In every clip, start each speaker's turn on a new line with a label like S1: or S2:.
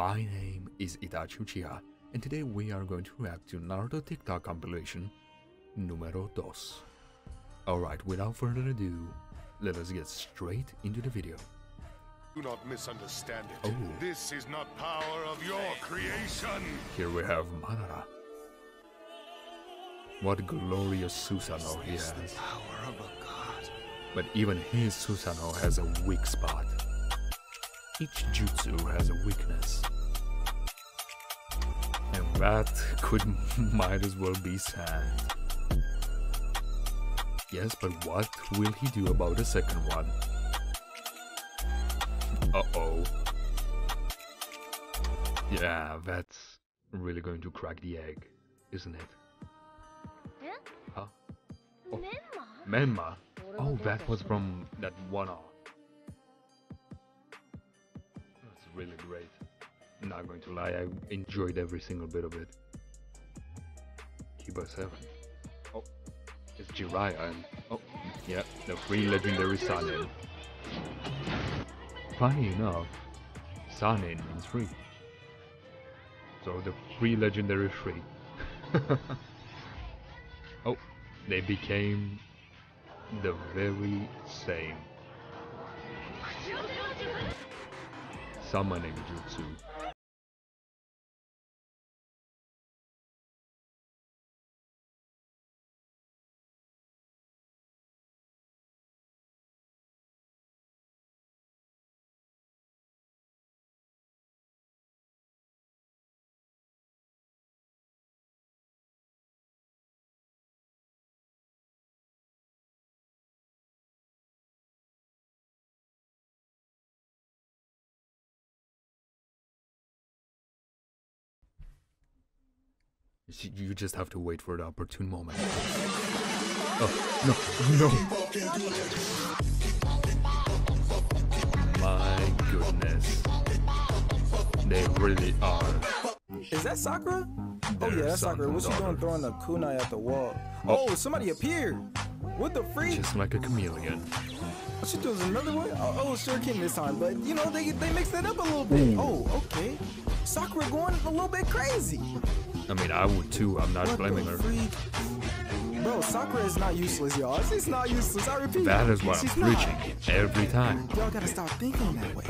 S1: My name is Itachi Uchiha, and today we are going to react to Naruto TikTok compilation numero dos. Alright, without further ado, let us get straight into the video.
S2: Do not misunderstand it.
S1: Oh.
S2: This is not power of your creation.
S1: Here we have Madara. What glorious Susanoo he has.
S2: Power of a god.
S1: But even his Susanoo has a weak spot. Each jutsu has a weakness. And that could might as well be sand. Yes, but what will he do about the second one? Uh-oh. Yeah, that's really going to crack the egg, isn't it? Huh? Oh.
S3: Menma?
S1: Menma. Oh, that was from that one really great. Not going to lie, I enjoyed every single bit of it. Kiba 7. Oh, it's Jiraiya and. Oh, yeah, the free legendary Sannin. Funny enough, Sannin is free. So the free legendary free. oh, they became the very same. Summoning Jutsu. You you just have to wait for the opportune moment. Oh, no, no. My goodness. They really are.
S4: Is that Sakura? Oh yeah, that's Sakura. What's she doing throwing a kunai at the wall?
S1: Oh.
S4: Oh, somebody appeared. What the freak?
S1: Just like a chameleon.
S4: Oh, she doing another one? Oh, oh sure can this time, but you know they they mixed it up a little bit. Hmm. Oh, okay. Sakura going a little bit crazy.
S1: I mean, I would too. I'm not
S4: What
S1: blaming her.
S4: freak? Bro, Sakura is not useless, y'all. She's not useless. I repeat.
S1: That is what I'm
S4: not.
S1: preaching every time.
S4: Y'all gotta stop thinking that way.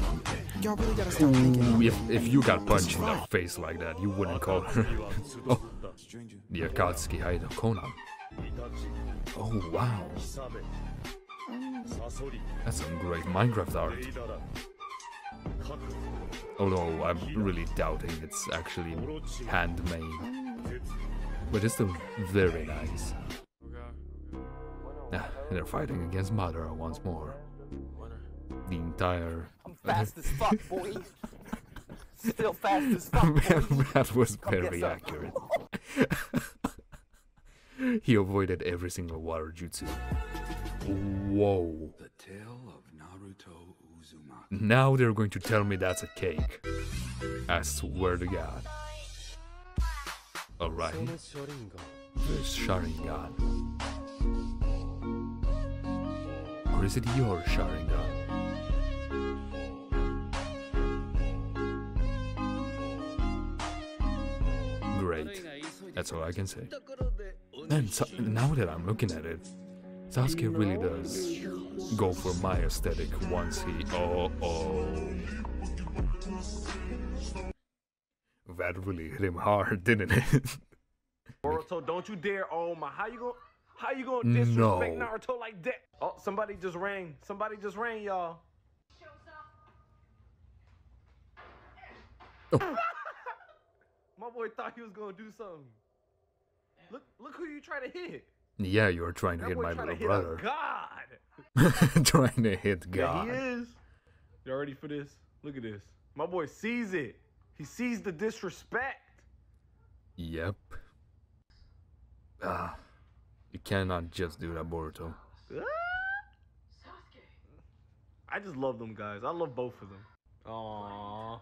S4: Y'all really gotta stop thinking.
S1: If if you got punched in the face like that, you wouldn't call her. oh, the Akatsuki Haida Konan. Oh wow, that's some great Minecraft art. Although I'm really doubting it's actually handmade, but it's still very nice. Ah, they're fighting against Madara once more. The entire
S5: I'm fast as fuck, boy. Still fast as fuck, boy.
S1: that was
S5: Come
S1: very accurate. he avoided every single water jutsu. Whoa.
S6: The tale of Naruto Uzumaki.
S1: Now they're going to tell me that's a cake. I swear to God. Alright. There's Sharingan. Or is it your Sharingan? Great. That's all I can say. And Sa- now that I'm looking at it, Sasuke really does go for my aesthetic once he. Oh, oh. That really hit him hard, didn't it?
S7: Boruto, don't you dare! Oh my, how you gonna, how you gonna disrespect
S1: No.
S7: Naruto like that? Oh, somebody just rang. Somebody just rang, y'all. Oh. My boy thought he was gonna do something. Look, look who you try to hit.
S1: Yeah, you're trying to
S7: That
S1: hit my
S7: trying to
S1: little brother.
S7: god.
S1: trying to hit God.
S7: Yeah, he is. Y'all ready for this? Look at this. My boy sees it. He sees the disrespect.
S1: Yep. Ah, you cannot just do that, Boruto.
S7: Ah! I just love them guys. I love both of them. Aww.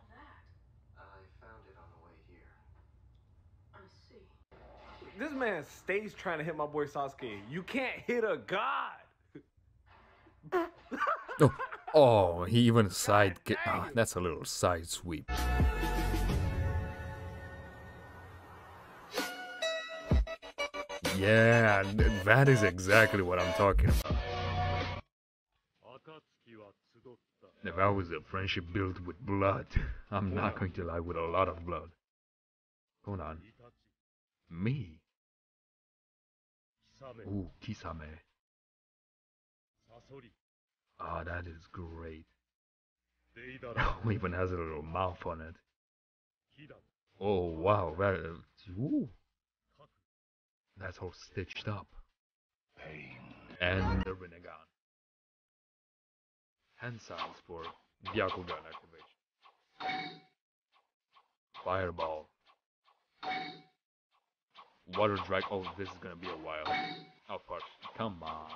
S7: this man stays trying to hit my boy Sasuke. You can't hit a god.
S1: oh, oh, he even side. Oh, that's a little side sweep. Yeah, that is exactly what I'm talking about. If I was a friendship built with blood, I'm not going to lie with a lot of blood. Hold on. Me? Ooh, Kisame. Ah, that is great. Even has a little mouth on it. Oh wow, that ooh. That's all stitched up. And the Rinnegan. Hand signs for Byakugan activation. Fireball. Water drag. Oh, this is gonna be a while. Oh, fuck. Come on.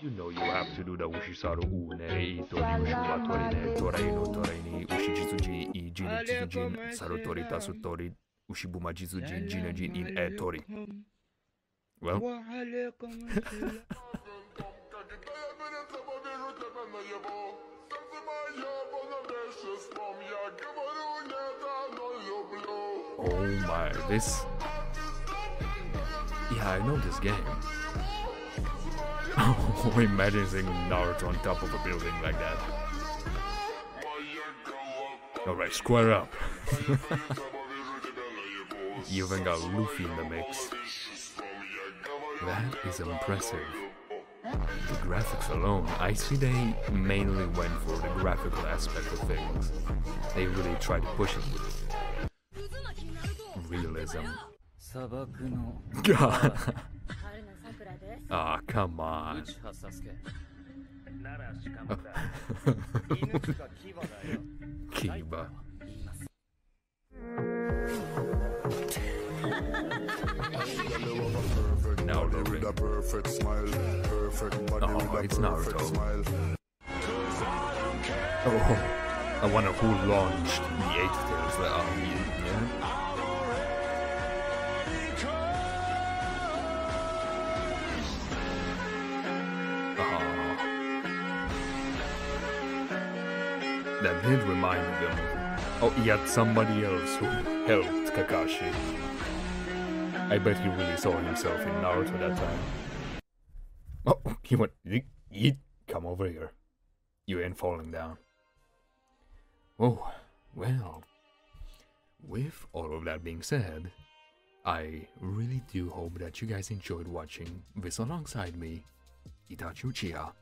S1: You know you have to do the Ushisaru Une, Itori Ushuwa Torine, Torai no Toraini, Ushijitsuji, I Jin Jitsujin, Sarutori Tasutori, Ushibuma Jitsujin, Jinajin in E Tori. Well, oh my, this. Yeah, I know this game. Oh, imagine seeing Naruto on top of a building like that. Alright, square up. you even got Luffy in the mix. That is impressive. The graphics alone, I see they mainly went for the graphical aspect of things. They really tried to push it realism. God.
S3: Oh,
S1: ah, come on. Kiba. Now
S8: with a perfect smile, perfect body
S1: it's Naruto.
S8: smile.
S1: Oh, I wonder who launched the eight tails that are here. Yeah? That did remind them. Oh, yet somebody else who helped Kakashi. I bet he really saw himself in Naruto that time. Oh, he went. Yeet. Come over here. You ain't falling down. Oh, well. With all of that being said, I really do hope that you guys enjoyed watching this alongside me, Itachi Uchiha,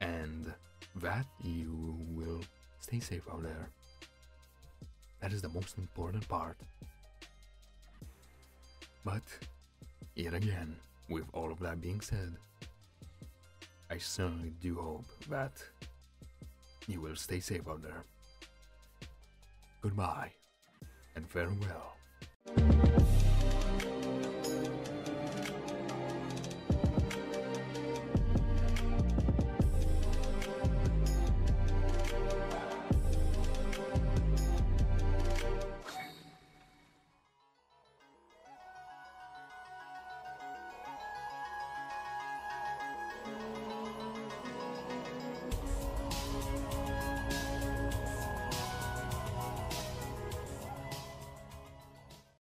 S1: and that you will stay safe out there. That is the most important part. But, yet again, with all of that being said, I certainly do hope that you will stay safe out there. Goodbye and farewell.